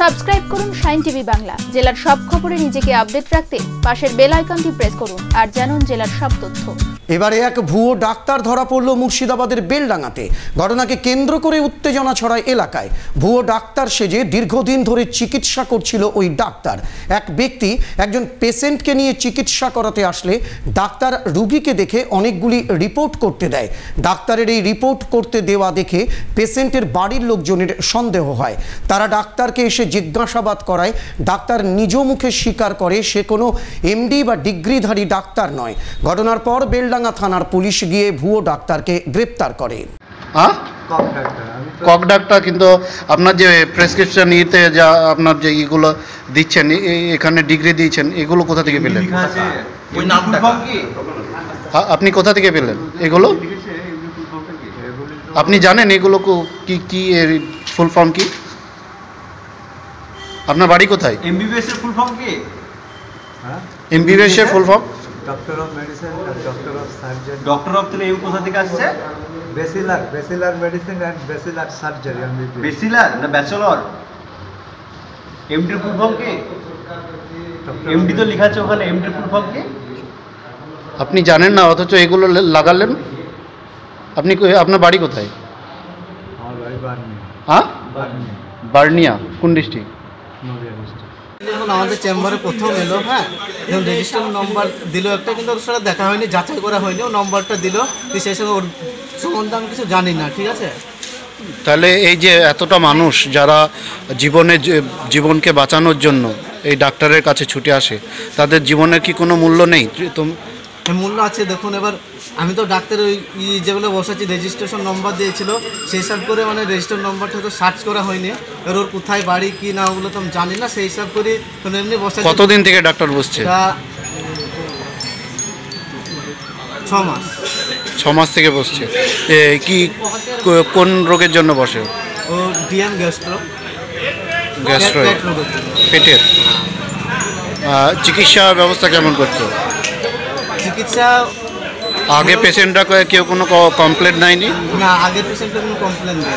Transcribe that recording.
Subscribe করুন sign TV Bangla. জেলার সব খবরে নিজেকে আপডেট রাখতে পাশের বেল আইকনটি প্রেস করুন। আর জানুন জেলার সব তথ্য। এবারে এক ভুয়ো ডাক্তার ধরা পড়ল মুর্শিদাবাদের বেলডাঙাতে ঘটনাকে কেন্দ্র করে উত্তেজনা ছড়ায় এলাকায়। ভুয়ো ডাক্তার সেজে দীর্ঘদিন ধরে চিকিৎসা করছিল ওই ডাক্তার। এক ব্যক্তি একজন পেশেন্টকে নিয়ে চিকিৎসা করাতে আসলে ডাক্তার রুগীকে দেখে অনেকগুলি রিপোর্ট করতে দেয়। ডাক্তারের এই রিপোর্ট করতে দেওয়া দেখে পেশেন্টের বাড়ির লোকজনের সন্দেহ হয়। তারা ডাক্তারকে এসে জিজ্ঞাসাবাদ করায়, ডাক্তার নিজ মুখে স্বীকার করে সে কোনো এমডি বা ডিগ্রিধারী ডাক্তার নয়। ঘটনার পর বেলডাঙ্গা থানার পুলিশ গিয়ে ভুয়ো ডাক্তারকে গ্রেপ্তার করে। হ্যাঁ কক ডাক্তার কিন্তু আপনার যে প্রেসক্রিপশন ইতে যা আপনার যে ইগুলো দিচ্ছেন এখানে ডিগ্রি দিয়েছেন এগুলো কোথা থেকে পেলেন? আপনি কোথা থেকে পেলেন এগুলো? আপনি জানেন এগুলো কো- কি কি ফুল ফর্ম কি? আপনার বাড়ি কোথায়? এমবিবিএস এর ফুল ফর্ম কি? হ্যাঁ? এমবিবিএস এর full form? Doctor of medicine R doctor of surgery doctor of তাহলে এম কোথা থেকে আসছে? Bachelor bachelor medicine and bachelor surgery আমি বেসিলার না ব্যাচেলর এমডির ফুল ফর্ম কি? এমডি তো লেখা আছে ওখানে এমডির ফুল ফর্ম কি? আপনি জানেন না অথচ এগুলো লাগালেন? আপনি আপনার বাড়ি কোথায়? হ্যাঁ? বার্নিয়া কোন ডিস্ট্রিক্ট? নদিয়া ডিস্ট্রিক্ট। যখন আমাদের চেম্বারে প্রথম এলো হ্যাঁ? রেজিস্টার নম্বর দিল একটা, কিন্তু ওর সাথে দেখা হয়নি, যাচাই করা হয়নি, ও নম্বরটা দিল সেই সঙ্গে ওর সম্বন্ধে আমি কিছু জানি না, ঠিক আছে? তাহলে এই যে এতটা মানুষ যারা জীবনে জীবনকে বাঁচানোর জন্য এই ডাক্তারের কাছে ছুটে আসে, তাদের জীবনের কি কোনো মূল্য নেই? মূল্য আছে দেখুন এবার আমি তো ডাক্তারের ওই যেগুলো বসাচ্ছি রেজিস্ট্রেশন নম্বর দিয়েছিল সেই হিসাব করে মানে রেজিস্টার নম্বরটা তো সার্চ করা হয়নি। এবার ওর কোথায় বাড়ি কি না ওগুলো তো আমি জানি না সেই হিসাব করে এমনি বসাচ্ছি। কতদিন থেকে ডাক্তার বসছে? ছ মাস। ছ মাস থেকে বসছে। কি কোন রোগের জন্য বসে ও? DM gastro. গ্যাস্ট্রো পেট পেটের। চিকিৎসা ব্যবস্থা কেমন করতো চিকিৎসা আগে পেশেন্টরা কেউ কোনো কমপ্লেন নেয়নি? না আগে পেশেন্টের কোনো কমপ্লেন নেই